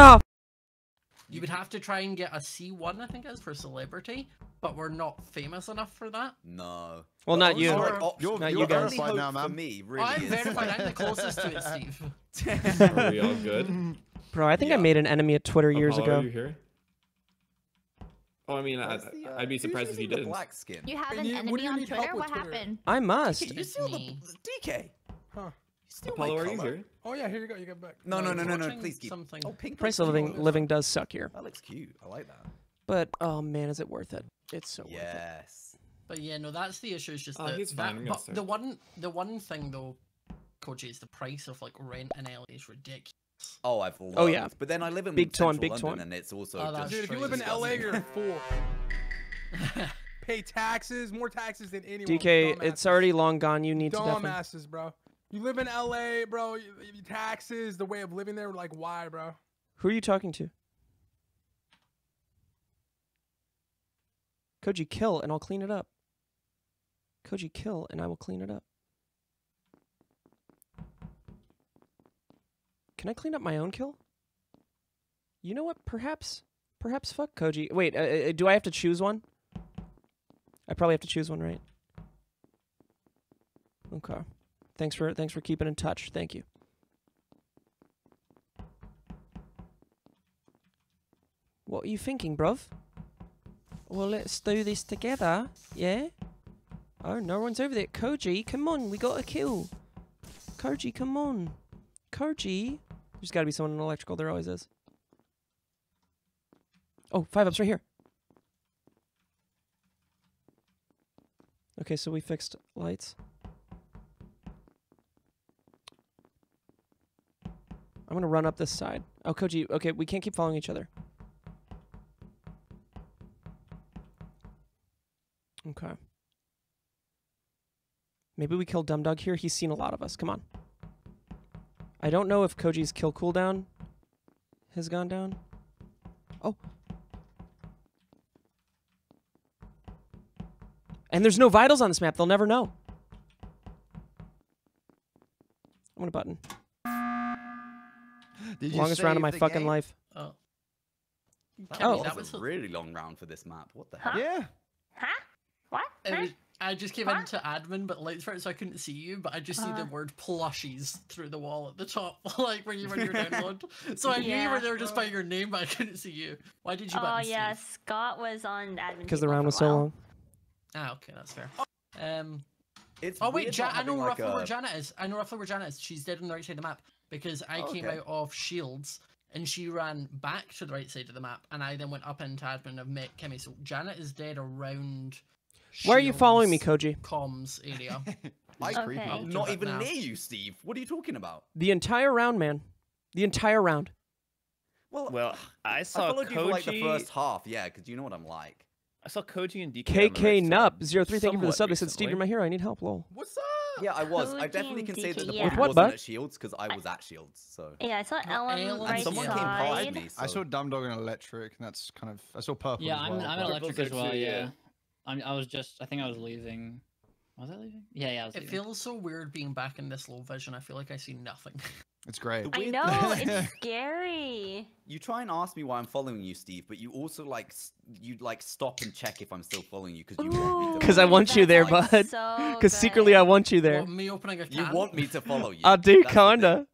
Ah, You would have to try and get a C1, I think it is, for celebrity, but we're not famous enough for that. No. Well, The not only you. other You're- option- Not the you guys. only Verified hope now, man. me really I'm is- verified. I'm the closest to it, Steve. Are we all good? bro, I think I made an enemy at Twitter years Apollo, ago. Are you here? Oh, I mean, I, Where's the, uh, I'd be surprised if you didn't. Black skin. You have an you- enemy on Twitter? What Twitter? happened? I must. You steal the. DK. Huh. You steal Apollo, are you here? Oh yeah, here you go. You get back. No, no, no, no, no. Please keep. something. Oh, pink. Price of living living does suck here, That looks cute. I like that. but oh man, is it worth it? It's so worth it. Yes. But yeah, no, that's the issue. It's just Oh, that, he's fine, that- but the one, the one thing though, Koji, is the price of like rent in LA is ridiculous. Oh, I've oh, loved. Oh, yeah. But then I live in Big time, big London, time. and it's also Oh, just Dude, if you live in LA, you're a fool. Pay taxes, more taxes than anyone. DK, it's already long gone. You need to definitely. dumbasses, bro. You live in LA, bro. Taxes, the way of living there, like why, bro? Who are you talking to? Koji, kill and I'll clean it up. Koji, kill and I will clean it up. Can I clean up my own kill? You know what? Perhaps, perhaps fuck Koji. Wait, uh, uh, do I have to choose one? I probably have to choose one, right? Okay. Thanks for thanks for keeping in touch. Thank you. What are you thinking, bruv? Well, let's do this together, yeah? Oh, no one's over there. Koji, come on, we got a kill. Koji, come on. Koji. There's got to be someone in electrical. There always is. Oh, five ups right here. Okay, so we fixed lights. I'm gonna run up this side. Oh, Koji. Okay, we can't keep following each other. Okay. Maybe we kill Dumb Dog here. He's seen a lot of us. Come on. I don't know if Koji's kill cooldown has gone down. Oh. And there's no vitals on this map. They'll never know. I'm gonna button. Did Longest round of my fucking life. Oh. That Kemi, was that a really long round for this map. What the Huh? heck? Yeah. Huh? What? Huh? was, I just came What? into admin, but lights were out, so I couldn't see you. But I just see the Uh. word plushies through the wall at the top, like when you when you're download. So I knew you were there just by your name, but I couldn't see you. Why did you? Oh button yeah, Steve? Scott was on admin. Because the round was so long. Ah, okay, that's fair. Um. It's Oh wait, ja- I know having, like, roughly where Janet is. I know roughly where Janet is. She's dead on the right side of the map because I Oh, came out of Shields and she ran back to the right side of the map, and I then went up into admin and I've met Kimmy. So Janet is dead around. Why are you following me, Koji? Comms area. I, Okay. creepy. I'm not even now. near you, Steve. What are you talking about? The entire round, man. The entire round. Well, Well, I I saw followed you for like the Koji- first half, yeah, because you know what I'm like. I saw Koji and DK. on the KK right Nup side 03, thank you for the sub. They said, Steve, you're my hero. I need help. Lol. What's up? Yeah, I was. I definitely and can say that the point yeah. With wasn't bud? at Shields because I was at Shields. So Yeah, I saw Ellum Ellum- right and someone came side. past me. So. I saw Dumb Dog and Electric, and that's kind of. I saw Purple. Yeah, I'm, well, I'm but- an electric as well. Yeah, yeah. I'm, I was just. I think I was leaving. Was I leaving? Yeah, yeah, I was It leaving. feels so weird being back in this low vision. I feel like I see nothing. It's great. The I know it's scary. You try and ask me why I'm following you, Steve, but you also like s- you like stop and check if I'm still following you because you want me to. 'Cause I want you there, that's bud. so Because secretly, I want you there. What, me opening a You want me to follow you. I do, That's kinda.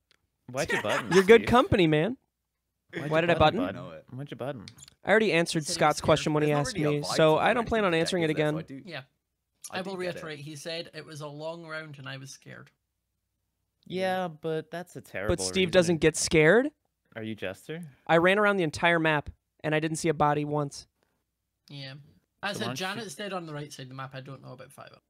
Why'd you button? You're good company, man. Why'd Why you did I button? I know it. Why'd you button? I already answered said he was Scott's question when he There's not asked me, so I don't plan on to check, answering it is there? So again. Yeah. I I, will reiterate. He said it was a long round and I was scared. Yeah, but that's a terrible. But Steve doesn't get scared. Are you Jester? I ran around the entire map, and I didn't see a body once. Yeah. I So said don't you- Janet's dead on the right side of the map. I don't know about Five Up.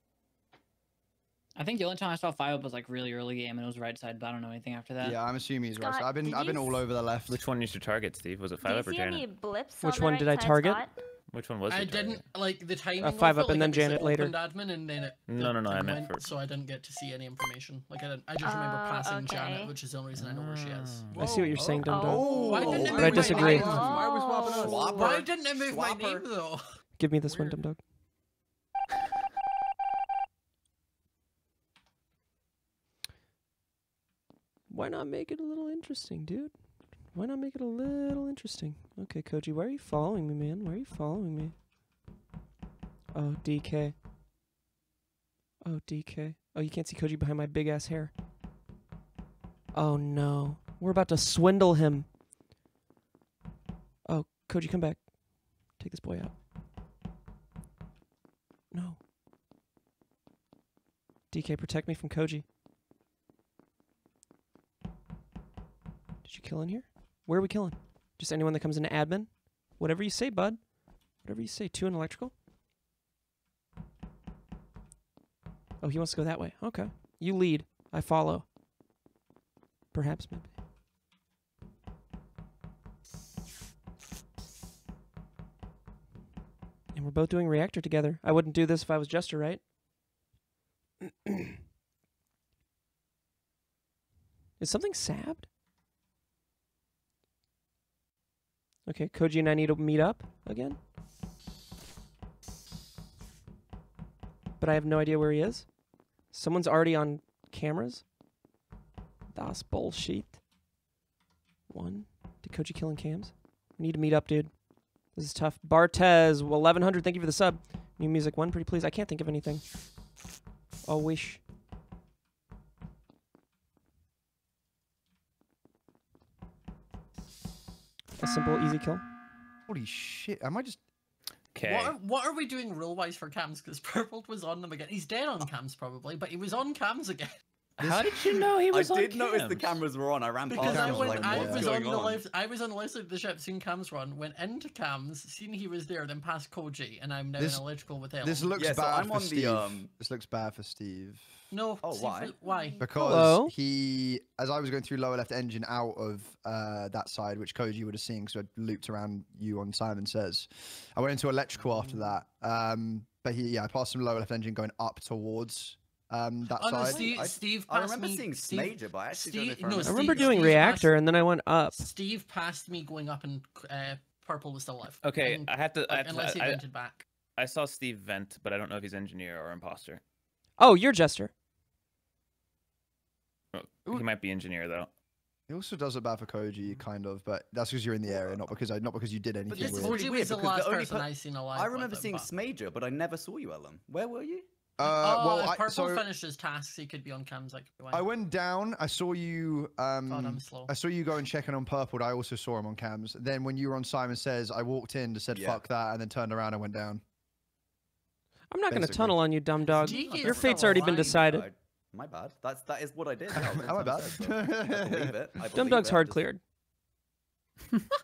I think the only time I saw five up was like really early game and it was right side, but I don't know anything after that. Yeah, I'm assuming he's right. So I've been I've been all over the left. Which one is your target, Steve? Was it Do five you up or see Janet? any blips Which on the one right did I target? Scott? Which one was I didn't like the timing. Uh, five of Up it, and like, then it Janet later. opened admin and then it. No, no, no, I meant went, for- So I didn't get to see any information. Like I didn't. I just remember Oh, passing okay. Janet, which is the only reason I know where she is. Ah. I see what you're saying, Dum Dum. Oh. Why didn't it But I disagree. name? Why are we swapping us? Swapper. Why didn't it move my name though? Give me this one, Weird. Dumb Dog. Why not make it a little interesting, dude? Why not make it a little interesting? Okay, Koji, why are you following me, man? Why are you following me? Oh, DK. Oh, DK. Oh, you can't see Koji behind my big ass hair. Oh no. We're about to swindle him. Oh, Koji, come back. Take this boy out. No. DK, protect me from Koji. Did you kill in here? Where are we killing? Just anyone that comes into admin? Whatever you say, bud. Whatever you say. Two in electrical? Oh, he wants to go that way. Okay. You lead. I follow. Perhaps, maybe. And we're both doing reactor together. I wouldn't do this if I was Jester, right? Is something sabbed? Okay, Koji and I need to meet up again. But I have no idea where he is. Someone's already on cameras. Das bullshit. One. Did Koji killing cams? We need to meet up, dude. This is tough. Bartez, 1100, thank you for the sub. New music one, pretty please. I can't think of anything. Oh, wish. A simple, easy kill. Holy shit! Am I just? Okay. What are, what are we doing rule wise for cams? Because Purple was on them again. He's dead on cams probably, but he was on cams again. How did you know he was I on did notice the cameras were on. I ran Because past I went, like, I what's was going on the on? left, I was on the left of the ship, seen cams run, went into cams, seen he was there, then past Koji, and I'm now This- in electrical with Ellum. This looks Yeah, so bad I'm for on the, Steve. um, This looks bad for Steve no. Oh, see, why? Why? because Hello? he, as I was going through lower left engine out of uh, that side, which Koji would have seen, because I looped around you on Simon Says. I went into electrical after that, um, but he, yeah, I passed him lower left engine going up towards um, that Oh, no, side. Steve, I- Steve I remember me. seeing Steve, Smager, but I actually don't know if I no, I remember remember Steve- doing Steve reactor passed- and then I went up. Steve passed me going up, and uh, Purple was still alive. Okay, And- I have to. I, like, have to unless he I, vented back. I saw Steve vent, but I don't know if he's engineer or imposter. Oh, you're Jester. He might be engineer though. He also does look bad for Koji, kind of, but that's because you're in the area, not because I, not because you did anything But this is weird. really weird was the because the only person per- I seen alive. I remember seeing but- Smager, but I never saw you, Ellum. Where were you? Uh, oh, well, if I, Purple so finished his tasks, he could be on cams like. I went down. I saw you. Um, God, I'm slow. I saw you go and check in on Purple. I also saw him on cams. Then when you were on Simon Says, I walked in, just said Yeah. fuck that, and then turned around and went down. I'm not going to tunnel on you, dumb dog. DK Your fate's already been decided. I- my bad. That's that is what I did. Am That was I what bad? I believe it. I Dumb dog's it, hard just- cleared.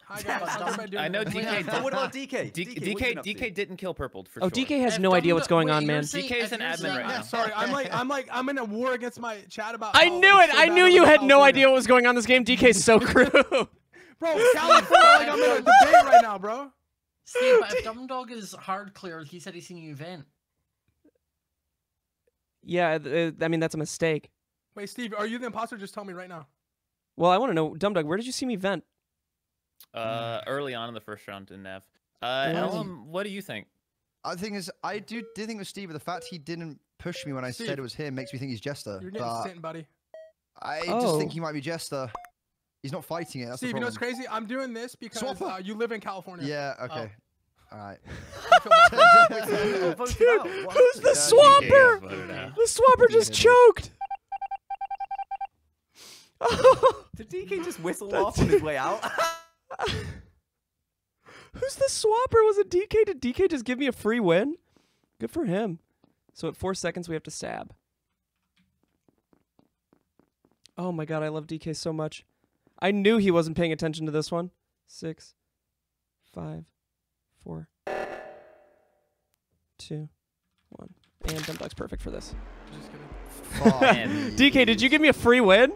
Hi guys, how's? I know? DK Oh, what about DK? D- DK, DK been up to? DK didn't kill purple for Oh, sure. DK has no idea what's going wait, on, man. saying- DK is an admin saying- right Yeah, now. sorry. I'm like, I'm like, I'm in a war against my chat about. I knew it. so I knew you had no California. idea what was going on in this game. DK's so crew. Bro, California, like I'm in a debate right now, bro. Steve, but if Dumb Dog is hard cleared, he said he's seen you vent. yeah, th- uh, I mean that's a mistake. Wait, Steve, are you the imposter? Just tell me right now. Well, I want to know, dumb dog, where did you see me vent? Uh, early on in the first round in Nev. Uh, Where? Ellum, what do you think? Uh, The thing is, I do did think it was Steve, but the fact he didn't push me when I Steve. said it was him makes me think he's Jester. You're getting But sent, buddy. I just think Oh. he might be Jester. He's not fighting it. That's Steve, the you know what's crazy? I'm doing this because uh, you live in California. Yeah. Okay. All right. I feel bad for you. Wait, so who got voted Dude. What who's the Yeah, swapper? got voted out. The swapper just choked. Did DK just whistle off on his way out? Who's the swapper? Was it DK? Did DK just give me a free win? Good for him. So at four seconds, we have to stab. Oh my god, I love DK so much. I knew he wasn't paying attention to this one. Six, five, four, two, one. And Dumb Dog's perfect for this. Just kidding. Fuck Man. DK, did you give me a free win?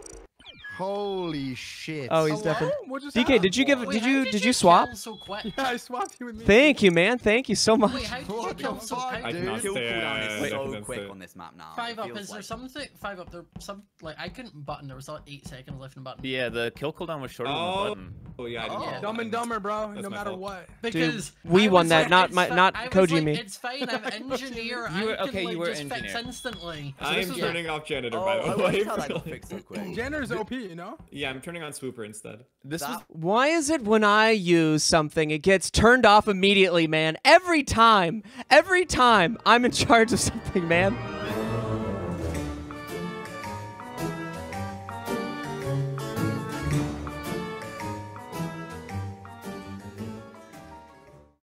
Holy shit. Oh, he's Hello? definitely. What DK, did you give? Wait, Did how you? Did you swap? so quick? Yeah, I swapped you with me. Thank you, man. Thank you so much. Wait, how did you What kill so fuck, quick? I dude? cannot Kill say, cooldown uh, is I so cannot quick say. on this map now. Five up. feels Is there like- something? Five up. There some like I couldn't button. There was like eight seconds left in the button. Yeah, the kill cooldown was shorter Oh. than the oh. button. Oh yeah, I Oh. know Dumb and dumber, bro. That's no matter fault. what. Because we I won was that, like, not my- not I Koji like, me. It's fine. I'm engineer. You were- okay, you were just fix engineer. instantly. I'm turning off janitor Oh, by I the like way. how that got fixed so quick. Jenner's OP. you, you know? Yeah, I'm turning on Swooper instead. This was Why is it when I use something, it gets turned off immediately, man? Every time, every time I'm in charge of something, man.